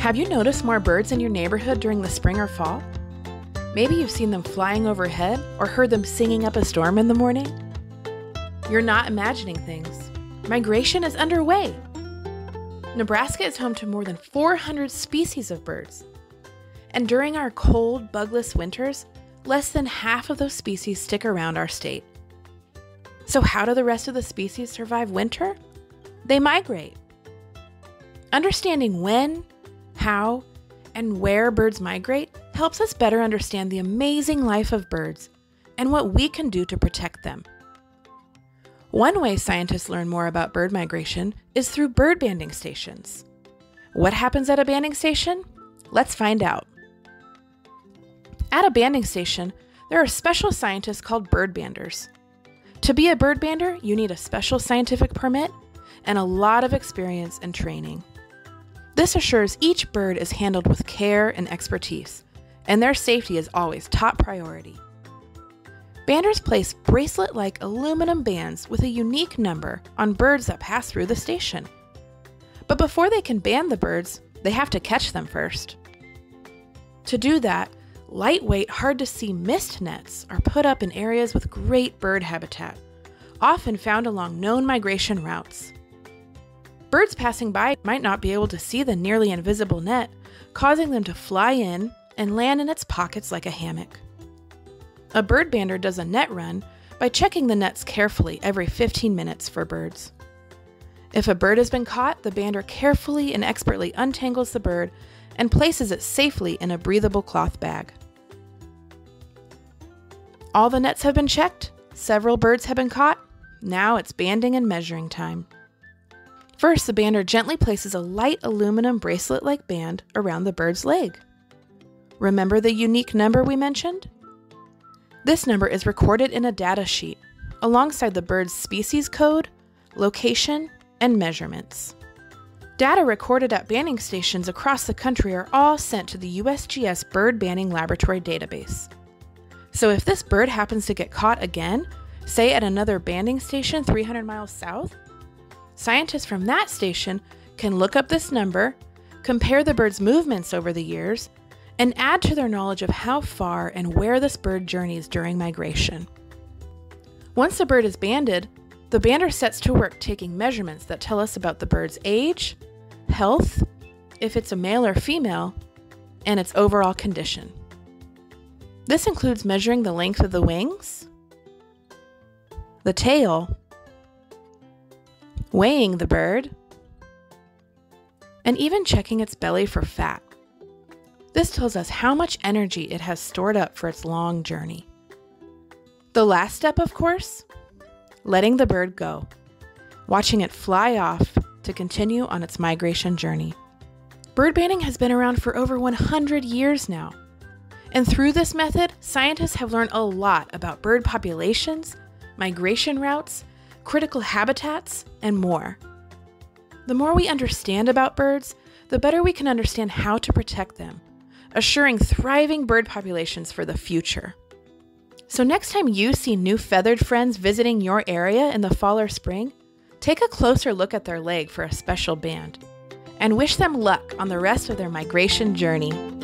Have you noticed more birds in your neighborhood during the spring or fall? Maybe you've seen them flying overhead or heard them singing up a storm in the morning. You're not imagining things. Migration is underway. Nebraska is home to more than 400 species of birds. And during our cold, bugless winters, less than half of those species stick around our state. So, how do the rest of the species survive winter? They migrate. Understanding when, how, and where birds migrate helps us better understand the amazing life of birds and what we can do to protect them. One way scientists learn more about bird migration is through bird banding stations. What happens at a banding station? Let's find out. At a banding station, there are special scientists called bird banders. To be a bird bander, you need a special scientific permit and a lot of experience and training. This assures each bird is handled with care and expertise, and their safety is always top priority. Banders place bracelet like aluminum bands with a unique number on birds that pass through the station. But before they can band the birds, they have to catch them first. To do that, lightweight, hard to see mist nets are put up in areas with great bird habitat, often found along known migration routes. Birds passing by might not be able to see the nearly invisible net, causing them to fly in and land in its pockets like a hammock. A bird bander does a net run by checking the nets carefully every 15 minutes for birds. If a bird has been caught, the bander carefully and expertly untangles the bird and places it safely in a breathable cloth bag. All the nets have been checked, several birds have been caught, now it's banding and measuring time. First, the bander gently places a light aluminum bracelet like band around the bird's leg. Remember the unique number we mentioned? This number is recorded in a data sheet alongside the bird's species code, location, and measurements. Data recorded at banding stations across the country are all sent to the USGS Bird Banding Laboratory database. So if this bird happens to get caught again, say at another banding station 300 miles south, Scientists from that station can look up this number, compare the bird's movements over the years, and add to their knowledge of how far and where this bird journeys during migration. Once the bird is banded, the bander sets to work taking measurements that tell us about the bird's age, health, if it's a male or female, and its overall condition. This includes measuring the length of the wings, the tail, weighing the bird, and even checking its belly for fat. This tells us how much energy it has stored up for its long journey. The last step, of course, letting the bird go, watching it fly off to continue on its migration journey. Bird banding has been around for over 100 years now. And through this method, scientists have learned a lot about bird populations, migration routes, critical habitats, and more. The more we understand about birds, the better we can understand how to protect them, assuring thriving bird populations for the future. So, next time you see new feathered friends visiting your area in the fall or spring, take a closer look at their leg for a special band and wish them luck on the rest of their migration journey.